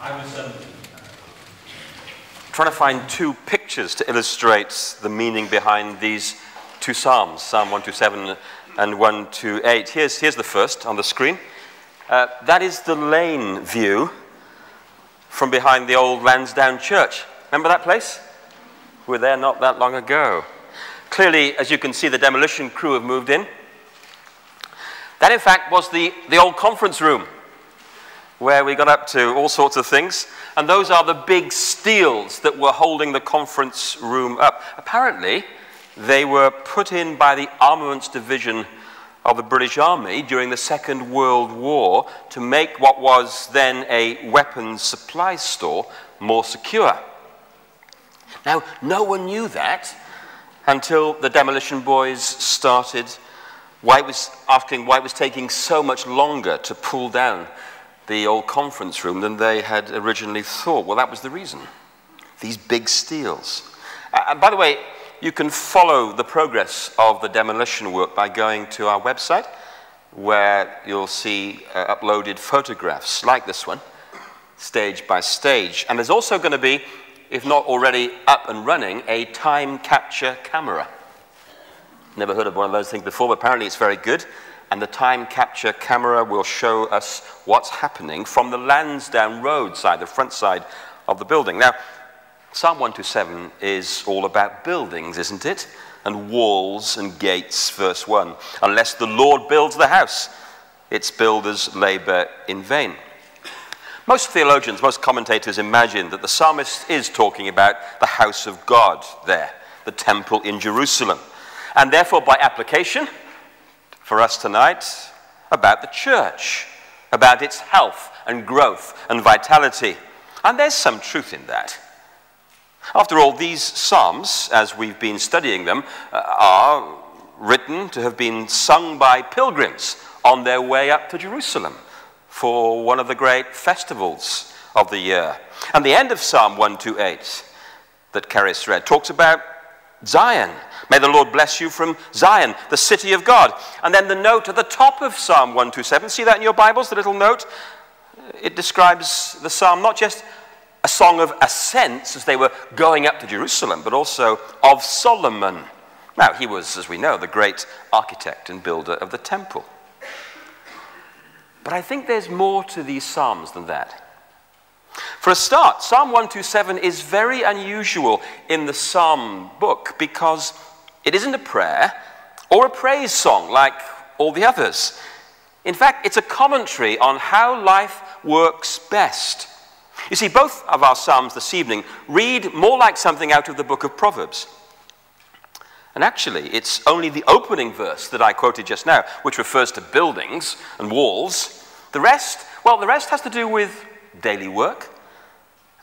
I was um, trying to find two pictures to illustrate the meaning behind these two Psalms, Psalm 127 and 128. Here's, here's the first on the screen. Uh, that is the lane view from behind the old Lansdowne Church. Remember that place? We were there not that long ago. Clearly, as you can see, the demolition crew have moved in. That, in fact, was the, the old conference room where we got up to all sorts of things. And those are the big steels that were holding the conference room up. Apparently, they were put in by the Armaments Division of the British Army during the Second World War to make what was then a weapons supply store more secure. Now, no one knew that until the demolition boys started why was asking why it was taking so much longer to pull down the old conference room than they had originally thought. Well, that was the reason. These big steels. Uh, and by the way, you can follow the progress of the demolition work by going to our website, where you'll see uh, uploaded photographs like this one, stage by stage. And there's also going to be, if not already up and running, a time capture camera. Never heard of one of those things before, but apparently it's very good. And the time capture camera will show us what's happening from the Lansdowne Road side, the front side of the building. Now, Psalm 127 is all about buildings, isn't it? And walls and gates, verse 1. Unless the Lord builds the house, its builders labor in vain. Most theologians, most commentators imagine that the psalmist is talking about the house of God there, the temple in Jerusalem and therefore, by application, for us tonight, about the church, about its health and growth and vitality. And there's some truth in that. After all, these Psalms, as we've been studying them, uh, are written to have been sung by pilgrims on their way up to Jerusalem for one of the great festivals of the year. And the end of Psalm 128 that Karis read talks about Zion May the Lord bless you from Zion, the city of God. And then the note at the top of Psalm 127, see that in your Bibles, the little note? It describes the psalm not just a song of ascents as they were going up to Jerusalem, but also of Solomon. Now, he was, as we know, the great architect and builder of the temple. But I think there's more to these psalms than that. For a start, Psalm 127 is very unusual in the psalm book because it isn't a prayer or a praise song like all the others. In fact, it's a commentary on how life works best. You see, both of our Psalms this evening read more like something out of the book of Proverbs. And actually, it's only the opening verse that I quoted just now, which refers to buildings and walls. The rest, well, the rest has to do with daily work,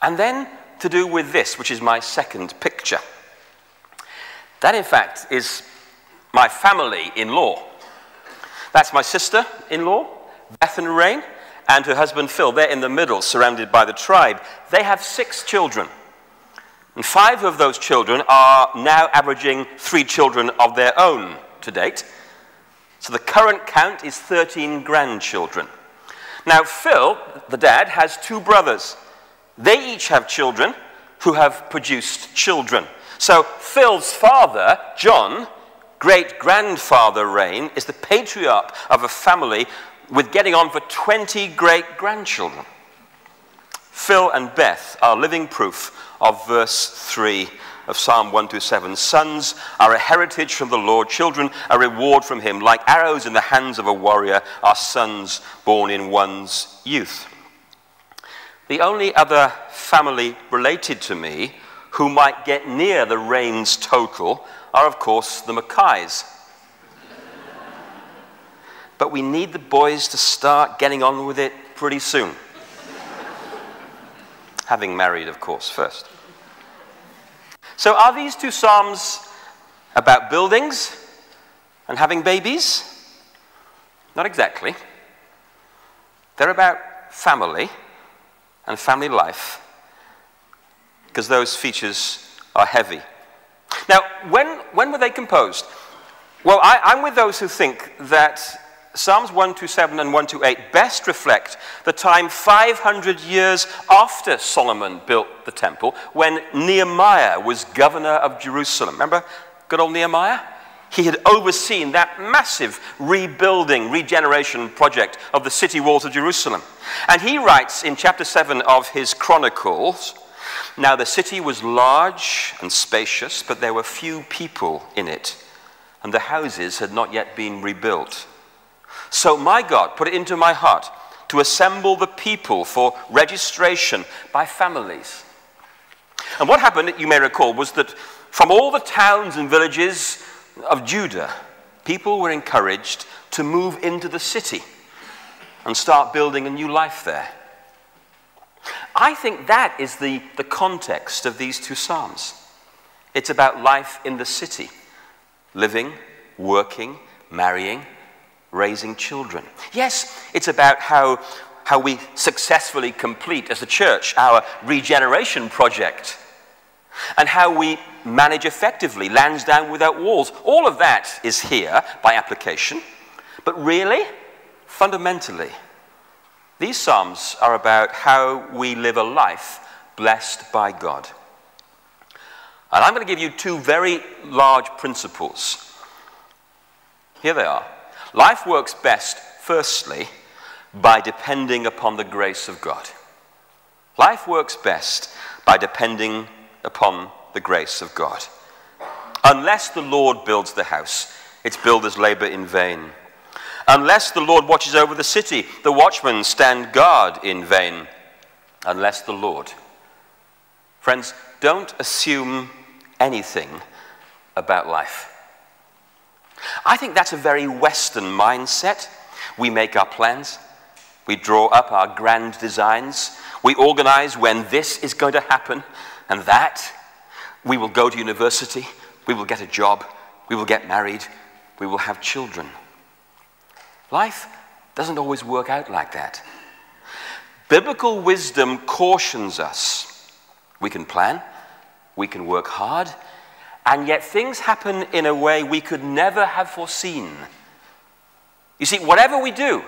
and then to do with this, which is my second picture. That, in fact, is my family in law. That's my sister in law, Bethan Rain, and her husband Phil. They're in the middle, surrounded by the tribe. They have six children. And five of those children are now averaging three children of their own to date. So the current count is 13 grandchildren. Now, Phil, the dad, has two brothers. They each have children who have produced children. So Phil's father, John, great grandfather Rain, is the patriarch of a family with getting on for 20 great grandchildren. Phil and Beth are living proof of verse 3 of Psalm 127. Sons are a heritage from the Lord, children a reward from him. Like arrows in the hands of a warrior are sons born in one's youth. The only other family related to me who might get near the Rains total are, of course, the Mackays. but we need the boys to start getting on with it pretty soon. Having married, of course, first. So, are these two Psalms about buildings and having babies? Not exactly. They're about family and family life because those features are heavy. Now, when, when were they composed? Well, I, am with those who think that Psalms 127 and 128 best reflect the time 500 years after Solomon built the temple when Nehemiah was governor of Jerusalem. Remember good old Nehemiah? He had overseen that massive rebuilding, regeneration project of the city walls of Jerusalem. And he writes in chapter 7 of his Chronicles Now the city was large and spacious, but there were few people in it, and the houses had not yet been rebuilt. So my God put it into my heart to assemble the people for registration by families. And what happened, you may recall, was that from all the towns and villages of Judah, people were encouraged to move into the city and start building a new life there. I think that is the, the context of these two Psalms. It's about life in the city, living, working, marrying, raising children. Yes, it's about how, how we successfully complete as a church our regeneration project and how we manage effectively Lansdowne without walls. All of that is here by application. But really, fundamentally, these Psalms are about how we live a life blessed by God. And I'm going to give you two very large principles. Here they are. Life works best, firstly, by depending upon the grace of God. Life works best by depending upon the grace of God. Unless the Lord builds the house, its builders labor in vain. Unless the Lord watches over the city, the watchmen stand guard in vain. Unless the Lord. Friends, don't assume anything about life. I think that's a very Western mindset. We make our plans, we draw up our grand designs, we organize when this is going to happen and that. We will go to university, we will get a job, we will get married, we will have children. Life doesn't always work out like that. Biblical wisdom cautions us. We can plan, we can work hard, and yet things happen in a way we could never have foreseen. You see, whatever we do,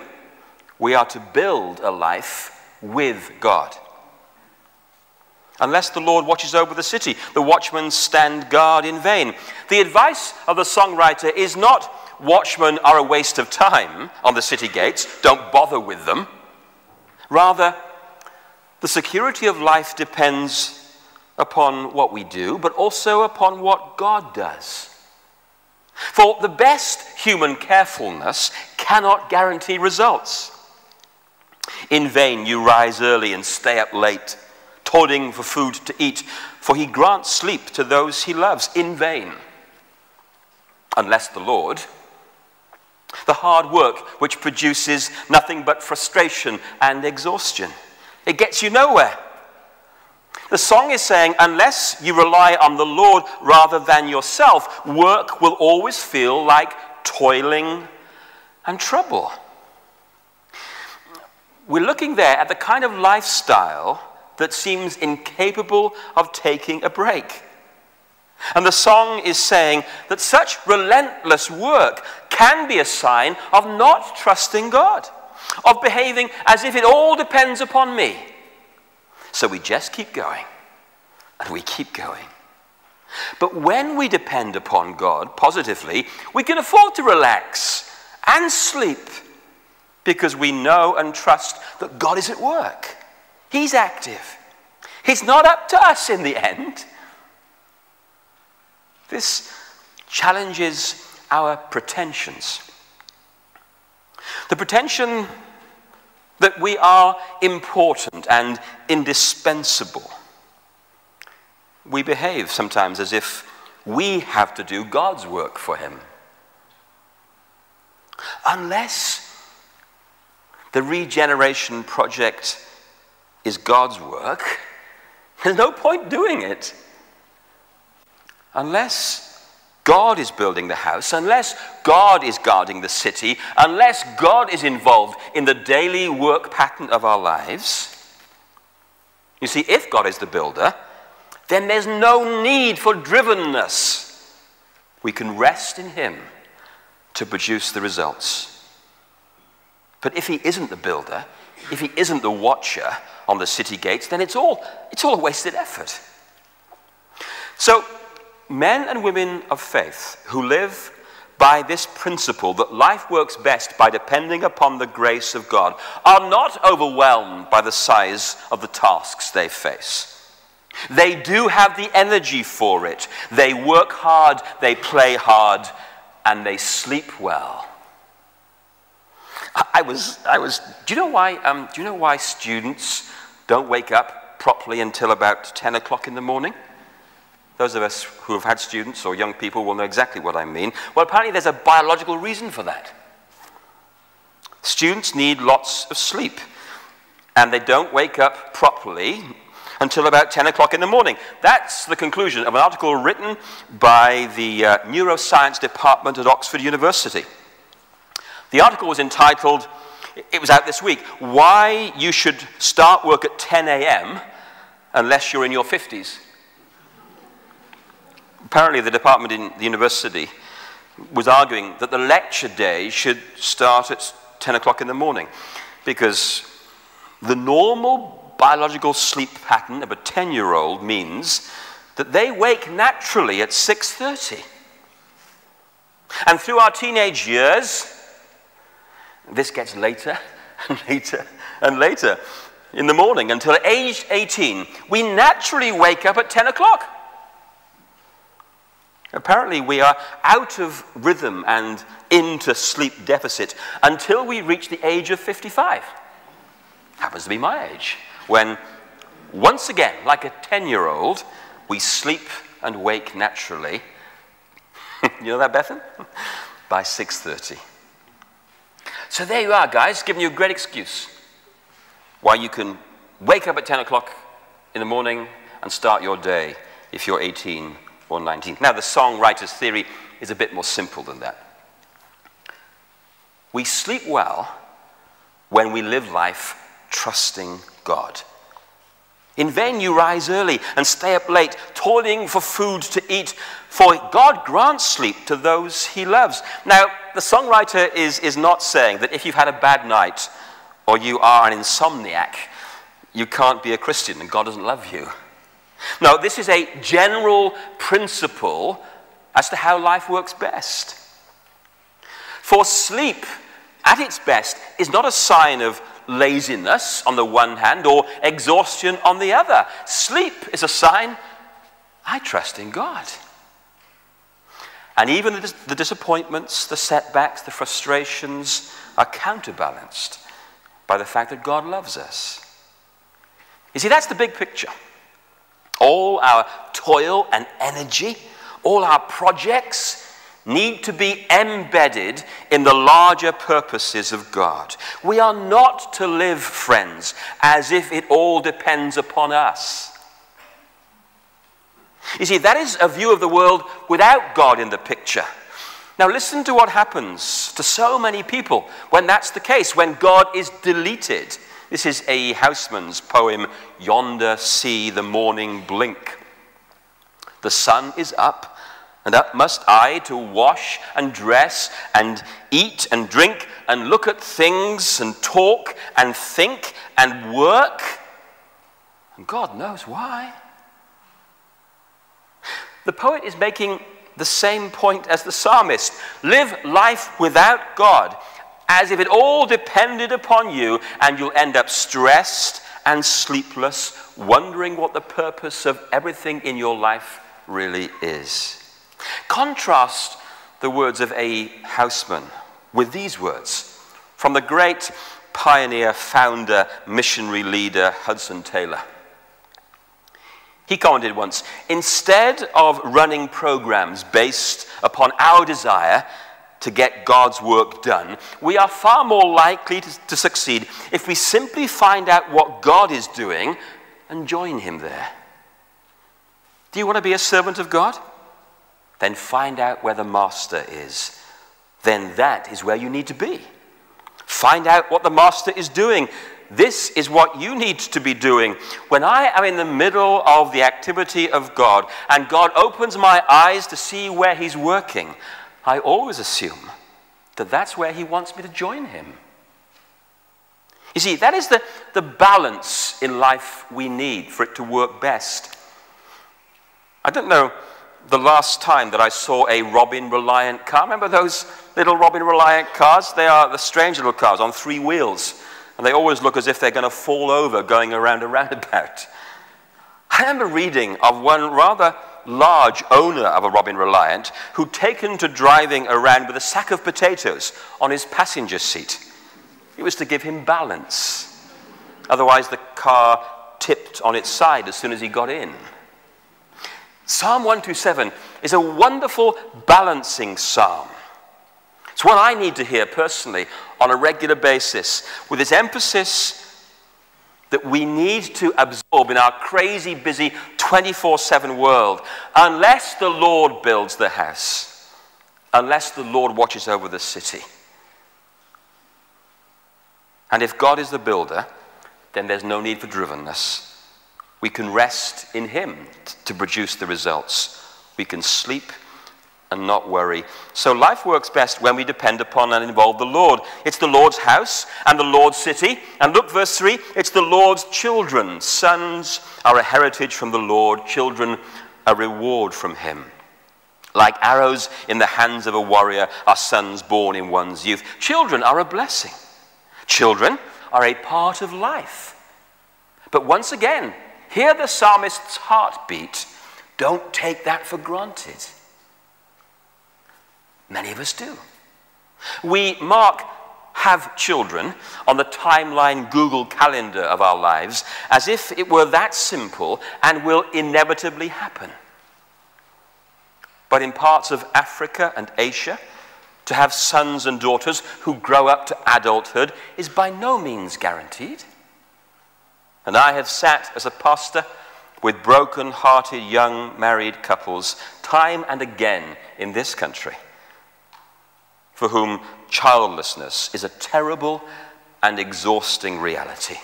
we are to build a life with God. Unless the Lord watches over the city, the watchmen stand guard in vain. The advice of the songwriter is not watchmen are a waste of time on the city gates, don't bother with them. Rather, the security of life depends upon what we do, but also upon what God does. For the best human carefulness cannot guarantee results. In vain you rise early and stay up late, toiling for food to eat, for he grants sleep to those he loves in vain. Unless the Lord, the hard work which produces nothing but frustration and exhaustion. It gets you nowhere. The song is saying, unless you rely on the Lord rather than yourself, work will always feel like toiling and trouble. We're looking there at the kind of lifestyle that seems incapable of taking a break. And the song is saying that such relentless work can be a sign of not trusting God, of behaving as if it all depends upon me. So we just keep going and we keep going. But when we depend upon God positively, we can afford to relax and sleep because we know and trust that God is at work. He's active. He's not up to us in the end. This challenges our pretensions. The pretension that we are important and indispensable. We behave sometimes as if we have to do God's work for Him. Unless the regeneration project is God's work, there's no point doing it. Unless God is building the house, unless God is guarding the city, unless God is involved in the daily work pattern of our lives, you see, if God is the builder, then there's no need for drivenness. We can rest in Him to produce the results. But if he isn't the builder, if he isn't the watcher on the city gates, then it's all, it's all a wasted effort. So, men and women of faith who live by this principle that life works best by depending upon the grace of God are not overwhelmed by the size of the tasks they face. They do have the energy for it. They work hard, they play hard, and they sleep well. I was, I was, do you know why, um, do you know why students don't wake up properly until about 10 o'clock in the morning? Those of us who have had students or young people will know exactly what I mean. Well, apparently there's a biological reason for that. Students need lots of sleep, and they don't wake up properly until about 10 o'clock in the morning. That's the conclusion of an article written by the uh, neuroscience department at Oxford University. The article was entitled, it was out this week, Why You Should Start Work at 10 a.m. Unless You're in Your 50s. Apparently, the department in the university was arguing that the lecture day should start at 10 o'clock in the morning because the normal biological sleep pattern of a 10 year old means that they wake naturally at 6.30 and through our teenage years this gets later and later and later in the morning until age 18, we naturally wake up at 10 o'clock. Apparently, we are out of rhythm and into sleep deficit until we reach the age of 55. Happens to be my age, when once again, like a 10 year old, we sleep and wake naturally. you know that, Bethan? By 6:30. So there you are, guys, giving you a great excuse why you can wake up at 10 o'clock in the morning and start your day if you're 18 or 19. Now, the songwriter's theory is a bit more simple than that. We sleep well when we live life trusting God. In vain you rise early and stay up late, toiling for food to eat, for God grants sleep to those he loves. Now, the songwriter is, is not saying that if you've had a bad night or you are an insomniac, you can't be a Christian and God doesn't love you. No, this is a general principle as to how life works best. For sleep, at its best, is not a sign of laziness on the one hand or exhaustion on the other. Sleep is a sign I trust in God. And even the, the disappointments, the setbacks, the frustrations are counterbalanced by the fact that God loves us. You see, that's the big picture. All our toil and energy, all our projects, need to be embedded in the larger purposes of God. We are not to live, friends, as if it all depends upon us. You see, that is a view of the world without God in the picture. Now, listen to what happens to so many people when that's the case, when God is deleted. This is A. E. Housman's poem, Yonder See the Morning Blink. The sun is up, and up must I to wash and dress and eat and drink and look at things and talk and think and work. And God knows why. The poet is making the same point as the psalmist live life without God as if it all depended upon you, and you'll end up stressed and sleepless, wondering what the purpose of everything in your life really is. Contrast the words of A. Housman with these words from the great pioneer, founder, missionary leader Hudson Taylor. He commented once instead of running programs based upon our desire to get God's work done, we are far more likely to, to, succeed if we simply find out what God is doing and join Him there. Do you want to be a servant of God? Then find out where the master is. Then that is where you need to be. Find out what the master is doing. This is what you need to be doing. When I am in the middle of the activity of God and God opens my eyes to see where He's working, I always assume that that's where He wants me to join Him. You see, that is the, the balance in life we need for it to work best. I don't know the last time that I saw a Robin Reliant car. Remember those little Robin Reliant cars? They are the strange little cars on three wheels, and they always look as if they're going to fall over going around a roundabout. I remember reading of one rather large owner of a Robin Reliant who'd taken to driving around with a sack of potatoes on his passenger seat. It was to give him balance. Otherwise, the car tipped on its side as soon as he got in. Psalm 127 is a wonderful balancing psalm. It's one I need to hear personally on a regular basis, with its emphasis that we need to absorb in our crazy, busy 24 7 world. Unless the Lord builds the house, unless the Lord watches over the city. And if God is the builder, then there's no need for drivenness. We can rest in Him to produce the results. We can sleep and not worry. So life works best when we depend upon and involve the Lord. It's the Lord's house and the Lord's city. And look, verse 3 it's the Lord's children. Sons are a heritage from the Lord, children a reward from Him. Like arrows in the hands of a warrior are sons born in one's youth. Children are a blessing. Children are a part of life. But once again, hear the psalmist's heartbeat. Don't take that for granted. Many of us do. We mark have children on the timeline Google calendar of our lives as if it were that simple and will inevitably happen. But in parts of Africa and Asia, to have sons and daughters who grow up to adulthood is by no means guaranteed. And I have sat as a pastor with broken hearted young married couples time and again in this country for whom childlessness is a terrible and exhausting reality.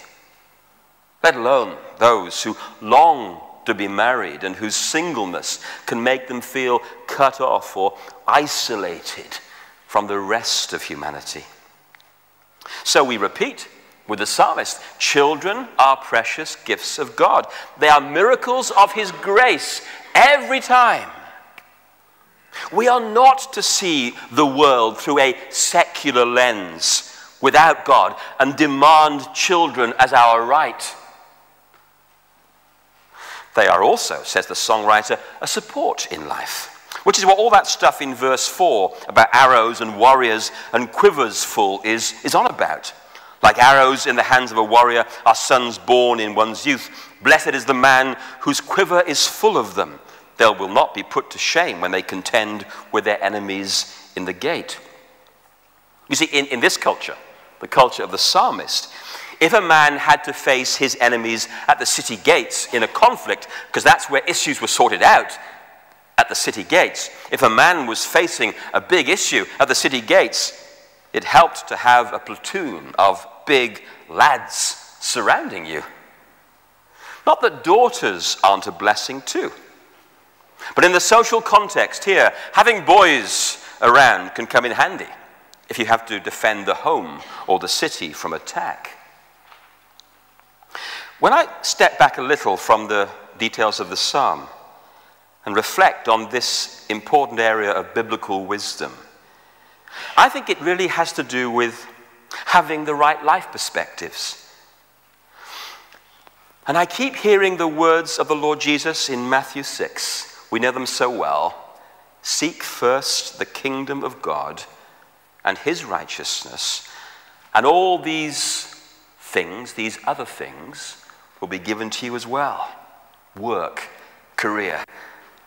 Let alone those who long to be married and whose singleness can make them feel cut off or isolated from the rest of humanity. So we repeat with the psalmist children are precious gifts of God, they are miracles of His grace every time. We are not to see the world through a secular lens without God and demand children as our right. They are also, says the songwriter, a support in life. Which is what all that stuff in verse 4 about arrows and warriors and quivers full is, is on about. Like arrows in the hands of a warrior are sons born in one's youth. Blessed is the man whose quiver is full of them they will not be put to shame when they contend with their enemies in the gate. You see, in, in this culture, the culture of the psalmist, if a man had to face his enemies at the city gates in a conflict, because that's where issues were sorted out at the city gates, if a man was facing a big issue at the city gates, it helped to have a platoon of big lads surrounding you. Not that daughters aren't a blessing too. But in the social context here, having boys around can come in handy if you have to defend the home or the city from attack. When I step back a little from the details of the psalm and reflect on this important area of biblical wisdom, I think it really has to do with having the right life perspectives. And I keep hearing the words of the Lord Jesus in Matthew 6 we know them so well. Seek first the kingdom of God and his righteousness, and all these things, these other things, will be given to you as well work, career,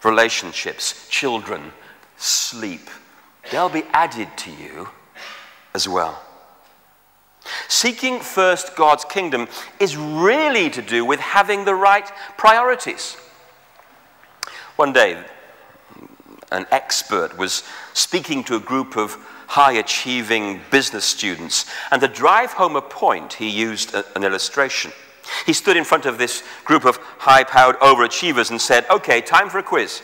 relationships, children, sleep. They'll be added to you as well. Seeking first God's kingdom is really to do with having the right priorities. One day, an expert was speaking to a group of high achieving business students, and to drive home a point, he used a, an illustration. He stood in front of this group of high powered overachievers and said, Okay, time for a quiz.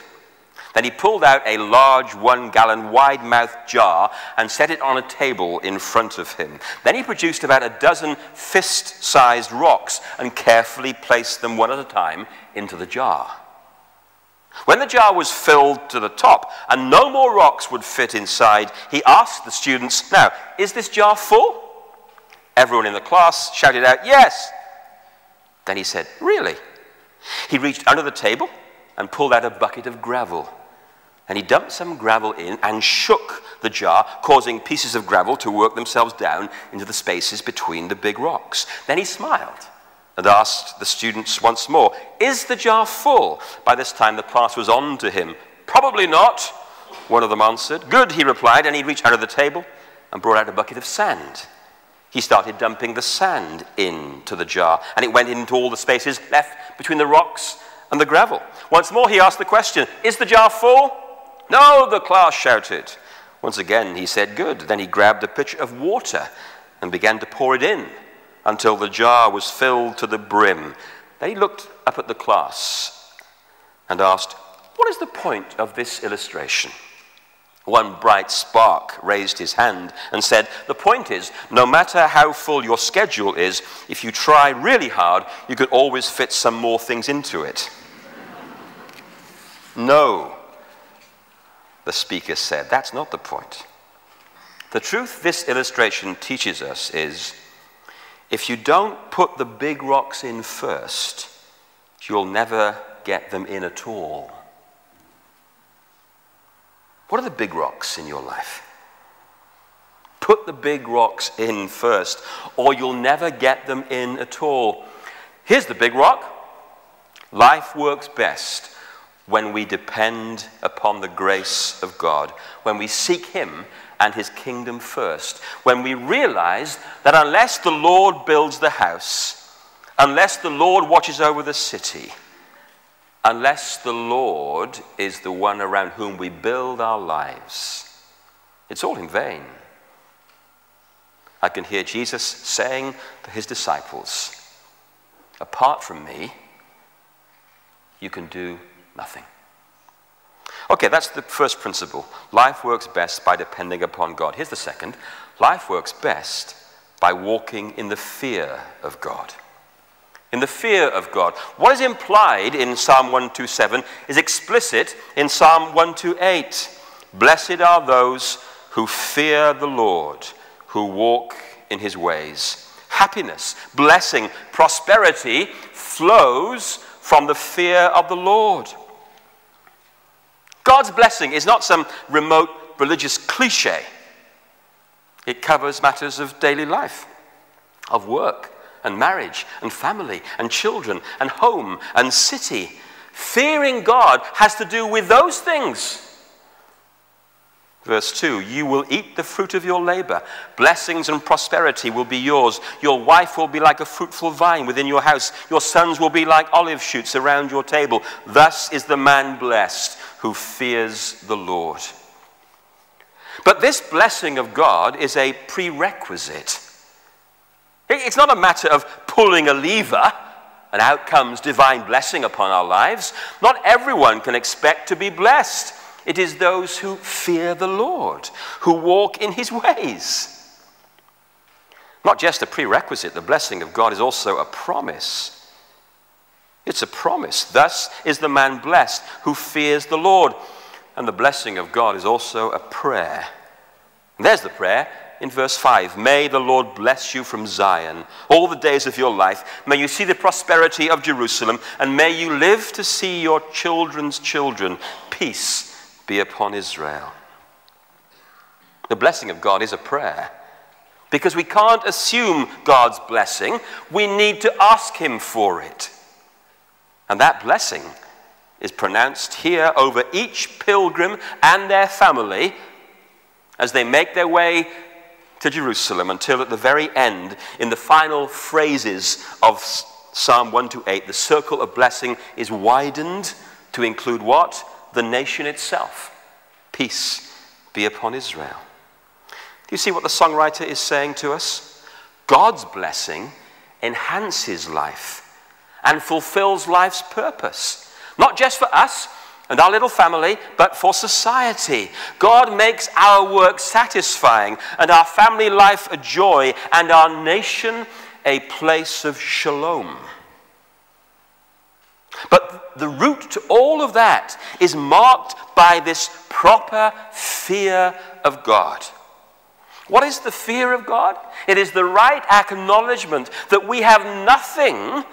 Then he pulled out a large one gallon wide mouthed jar and set it on a table in front of him. Then he produced about a dozen fist sized rocks and carefully placed them one at a time into the jar. When the jar was filled to the top and no more rocks would fit inside, he asked the students, Now, is this jar full? Everyone in the class shouted out, Yes. Then he said, Really? He reached under the table and pulled out a bucket of gravel. And he dumped some gravel in and shook the jar, causing pieces of gravel to work themselves down into the spaces between the big rocks. Then he smiled and asked the students once more, Is the jar full? By this time, the class was on to him. Probably not, one of them answered. Good, he replied, and he reached out under the table and brought out a bucket of sand. He started dumping the sand into the jar, and it went into all the spaces left between the rocks and the gravel. Once more, he asked the question, Is the jar full? No, the class shouted. Once again, he said, Good. Then he grabbed a pitcher of water and began to pour it in until the jar was filled to the brim. Then he looked up at the class and asked, What is the point of this illustration? One bright spark raised his hand and said, The point is, no matter how full your schedule is, if you try really hard, you can always fit some more things into it. no, the speaker said, that's not the point. The truth this illustration teaches us is if you don't put the big rocks in first, you'll never get them in at all. What are the big rocks in your life? Put the big rocks in first, or you'll never get them in at all. Here's the big rock life works best when we depend upon the grace of God, when we seek Him and His kingdom first, when we realize that unless the Lord builds the house, unless the Lord watches over the city, unless the Lord is the one around whom we build our lives, it's all in vain. I can hear Jesus saying to his disciples, Apart from me, you can do nothing. Okay, that's the first principle. Life works best by depending upon God. Here's the second life works best by walking in the fear of God. In the fear of God. What is implied in Psalm 127 is explicit in Psalm 128. Blessed are those who fear the Lord, who walk in his ways. Happiness, blessing, prosperity flows from the fear of the Lord. God's blessing is not some remote religious cliche. It covers matters of daily life, of work and marriage and family and children and home and city. Fearing God has to do with those things. Verse 2 You will eat the fruit of your labor. Blessings and prosperity will be yours. Your wife will be like a fruitful vine within your house. Your sons will be like olive shoots around your table. Thus is the man blessed who fears the Lord. But this blessing of God is a prerequisite. It's not a matter of pulling a lever and out comes divine blessing upon our lives. Not everyone can expect to be blessed. It is those who fear the Lord, who walk in his ways. Not just a prerequisite, the blessing of God is also a promise. It's a promise. Thus is the man blessed who fears the Lord. And the blessing of God is also a prayer. And there's the prayer in verse 5 May the Lord bless you from Zion all the days of your life. May you see the prosperity of Jerusalem, and may you live to see your children's children. Peace be upon Israel. The blessing of God is a prayer. Because we can't assume God's blessing, we need to ask Him for it. And that blessing is pronounced here over each pilgrim and their family as they make their way to Jerusalem until at the very end, in the final phrases of Psalm 1 to 8, the circle of blessing is widened to include what? The nation itself. Peace be upon Israel. Do you see what the songwriter is saying to us? God's blessing enhances life and fulfills life's purpose. Not just for us, and our little family, but for society. God makes our work satisfying and our family life a joy and our nation a place of shalom. But the route to all of that is marked by this proper fear of God. What is the fear of God? It is the right acknowledgement that we have nothing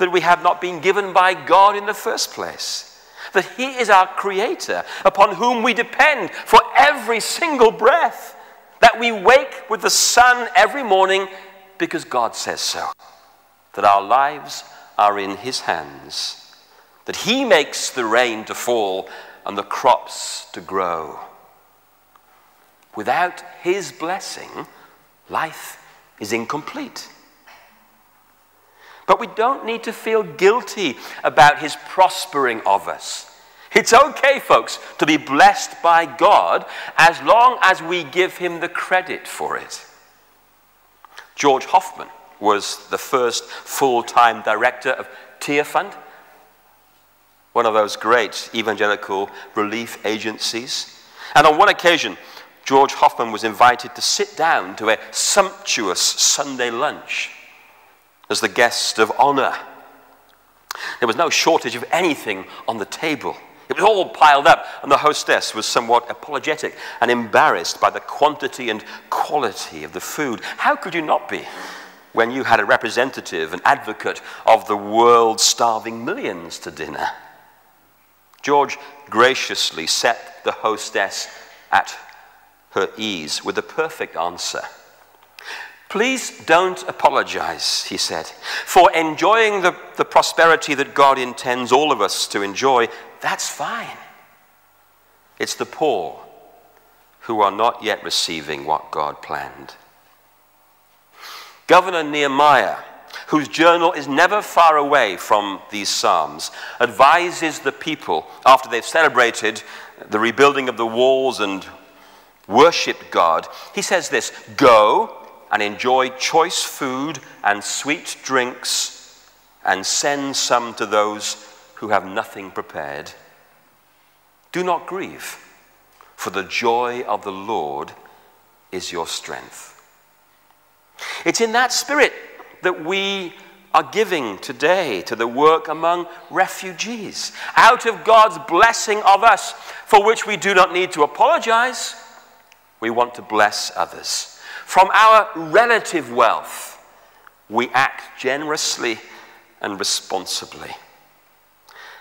that we have not been given by God in the first place. That He is our Creator, upon whom we depend for every single breath. That we wake with the sun every morning because God says so. That our lives are in His hands. That He makes the rain to fall and the crops to grow. Without His blessing, life is incomplete. But we don't need to feel guilty about His prospering of us. It's okay, folks, to be blessed by God as long as we give Him the credit for it. George Hoffman was the first full time director of Tearfund, one of those great evangelical relief agencies. And on one occasion, George Hoffman was invited to sit down to a sumptuous Sunday lunch as the guest of honor. There was no shortage of anything on the table. It was all piled up, and the hostess was somewhat apologetic and embarrassed by the quantity and quality of the food. How could you not be when you had a representative, an advocate of the world's starving millions to dinner? George graciously set the hostess at her ease with the perfect answer. Please don't apologize, he said, for enjoying the, the prosperity that God intends all of us to enjoy. That's fine. It's the poor who are not yet receiving what God planned. Governor Nehemiah, whose journal is never far away from these Psalms, advises the people after they've celebrated the rebuilding of the walls and worshiped God, he says this Go and enjoy choice food and sweet drinks, and send some to those who have nothing prepared. Do not grieve, for the joy of the Lord is your strength. It's in that spirit that we are giving today to the work among refugees, out of God's blessing of us, for which we do not need to apologize we want to bless others. From our relative wealth, we act generously and responsibly.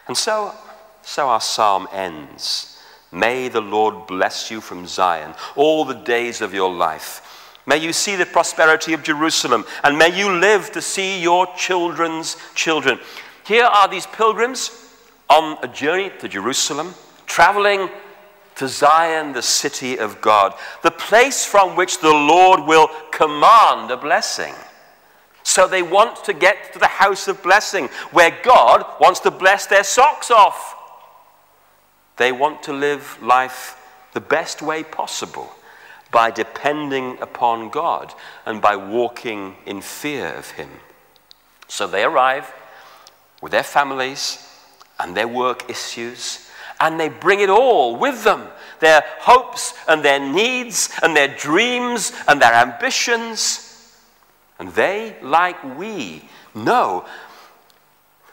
And so, so our psalm ends. May the Lord bless you from Zion all the days of your life. May you see the prosperity of Jerusalem, and may you live to see your children's children. Here are these pilgrims on a journey to Jerusalem, traveling to Zion, the city of God, the place from which the Lord will command a blessing. So they want to get to the house of blessing, where God wants to bless their socks off. They want to live life the best way possible by depending upon God and by walking in fear of Him. So they arrive with their families and their work issues and they bring it all with them their hopes and their needs and their dreams and their ambitions. And they, like we, know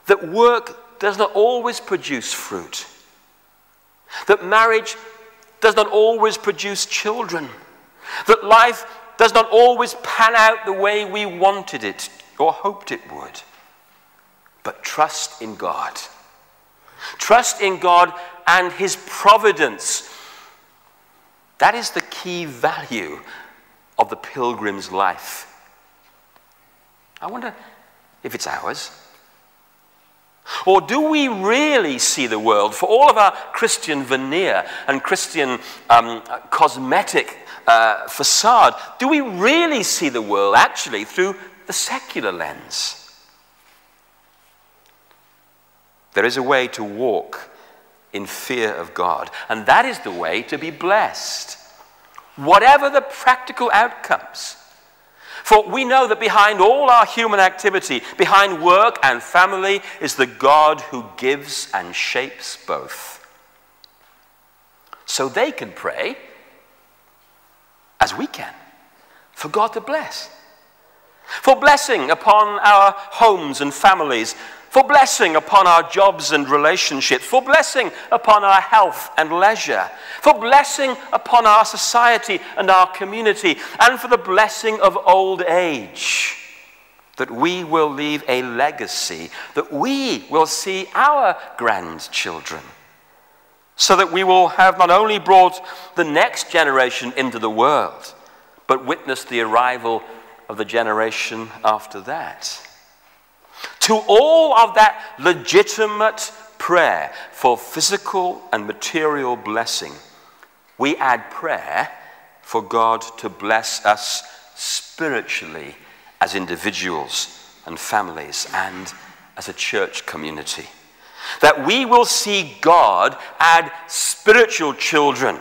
that work does not always produce fruit, that marriage does not always produce children, that life does not always pan out the way we wanted it or hoped it would. But trust in God. Trust in God and His providence. That is the key value of the pilgrim's life. I wonder if it's ours. Or do we really see the world, for all of our Christian veneer and Christian um, cosmetic uh, facade, do we really see the world actually through the secular lens? There is a way to walk in fear of God. And that is the way to be blessed, whatever the practical outcomes. For we know that behind all our human activity, behind work and family, is the God who gives and shapes both. so they can pray as we can for God to bless. For blessing upon our homes and families, for blessing upon our jobs and relationships, for blessing upon our health and leisure, for blessing upon our society and our community, and for the blessing of old age. That we will leave a legacy, that we will see our grandchildren, so that we will have not only brought the next generation into the world, but witnessed the arrival of the generation after that. To all of that legitimate prayer for physical and material blessing, we add prayer for God to bless us spiritually as individuals and families and as a church community. That we will see God add spiritual children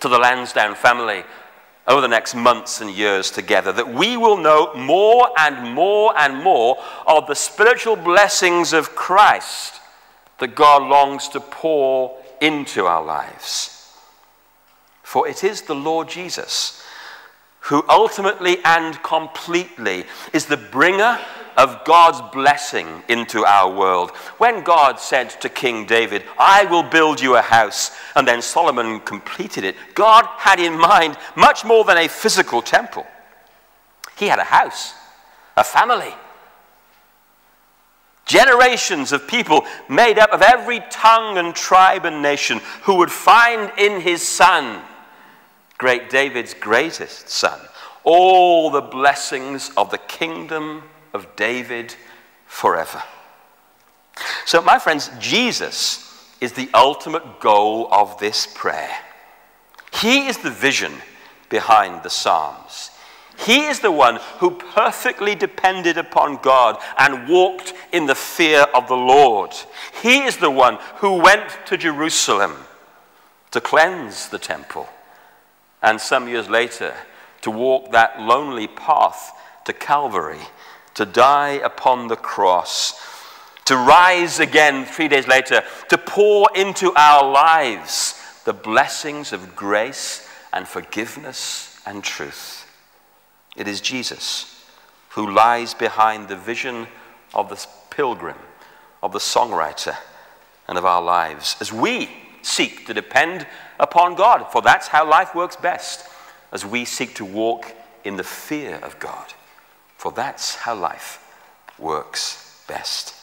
to the Lansdowne family over the next months and years together, that we will know more and more and more of the spiritual blessings of Christ that God longs to pour into our lives. For it is the Lord Jesus who ultimately and completely is the bringer of God's blessing into our world. When God said to King David, I will build you a house, and then Solomon completed it, God had in mind much more than a physical temple. He had a house, a family, generations of people made up of every tongue and tribe and nation who would find in his son, great David's greatest son, all the blessings of the kingdom of David forever. So, my friends, Jesus is the ultimate goal of this prayer. He is the vision behind the Psalms. He is the one who perfectly depended upon God and walked in the fear of the Lord. He is the one who went to Jerusalem to cleanse the temple and some years later to walk that lonely path to Calvary to die upon the cross, to rise again three days later, to pour into our lives the blessings of grace and forgiveness and truth. It is Jesus who lies behind the vision of the pilgrim, of the songwriter, and of our lives as we seek to depend upon God, for that's how life works best, as we seek to walk in the fear of God. For that's how life works best.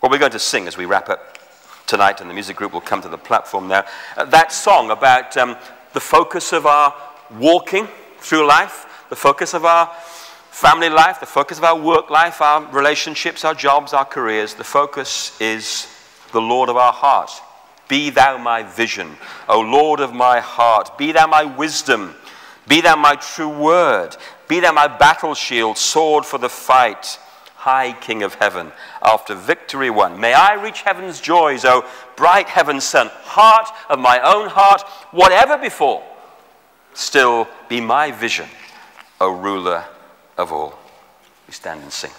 What we're going to sing as we wrap up tonight, and the music group will come to the platform now, uh, that song about um, the focus of our walking through life, the focus of our family life, the focus of our work life, our relationships, our jobs, our careers. The focus is the Lord of our heart. Be thou my vision, O Lord of my heart. Be thou my wisdom. Be thou my true word. Be thou my battle shield, sword for the fight, high King of heaven, after victory won. May I reach heaven's joys, O bright heaven's sun, heart of my own heart, whatever before, still be my vision, O ruler of all. We stand and sing.